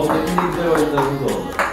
我们一定最后一个是什么？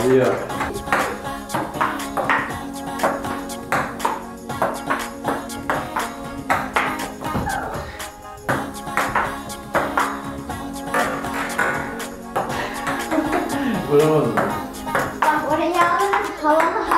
Oraya alın. Havalı hareketler bazen olmuyor.